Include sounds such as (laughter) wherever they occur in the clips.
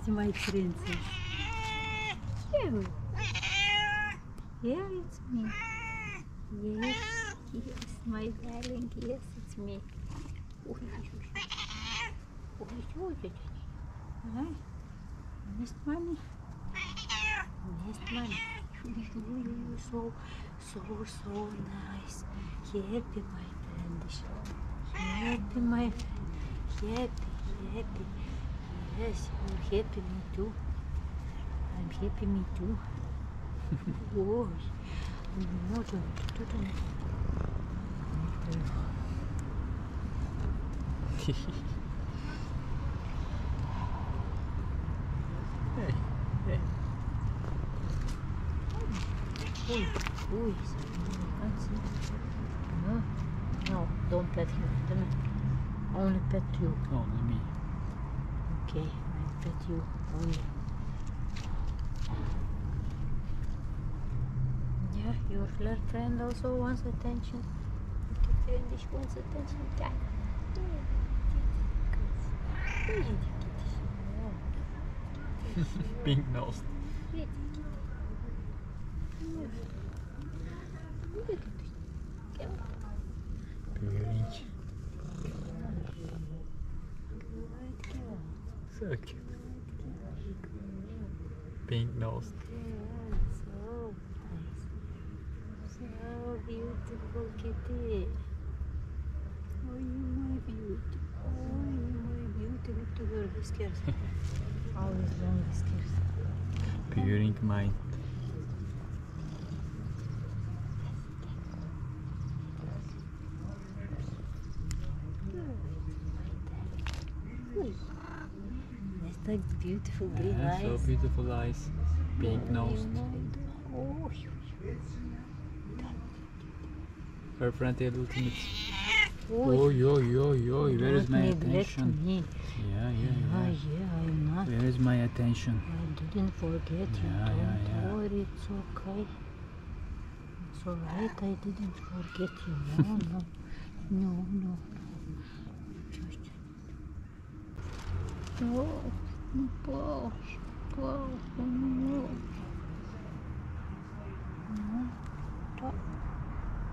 is my princess. You. Yeah, it's me. Yes, yes, my darling. Yes, it's me. Ой, ой, ой. Ой, ой, money. Ой, ой, ой, So, so, so nice. Happy, my friend. Happy, my friend. Happy, happy. Yes, you're happy, me too. I'm happy, me too. Ой, не можем. Тут он. Hey, hey. Ой, ой, can't see. No, no, don't pet him. Don't. Only pet you. Only me. Okay, I pet you only. Yeah, your little friend also wants attention. Little friend wants attention. Yeah. (laughs) Pink nose. Pink. So cute. Pink nose. Beautiful kitty. Oh, you my beauty. Oh, you my. Look to her whiskers. Always long whiskers. Purring mind. That beautiful green Yeah, eyes. so beautiful eyes. Pink nose. Oh, Her friend the ultimate. oh, Oi, oi, oi, oi. Where is my attention? Me. Yeah, yeah, Ah, yeah. yeah, I'm not. Where is my attention? I didn't forget you. Don't yeah, yeah. worry, it's okay. It's alright, I didn't forget you. No, no, (laughs) no, no. Just. No, no, no. No.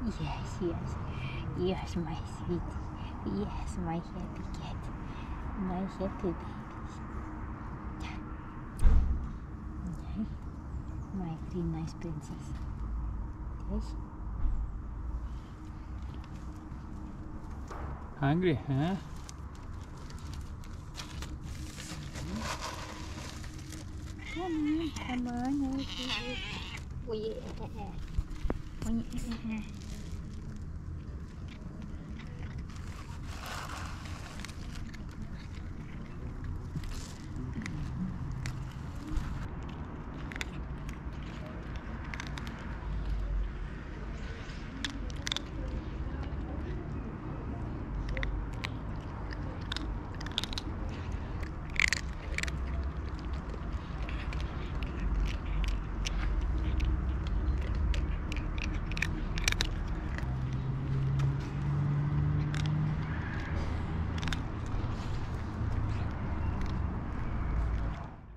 Yes, yes, yes, my sweet. Yes, my happy cat. My happy baby. Okay. My three nice princess. Yes. Hungry, huh? Come on, come on. Oh, yeah.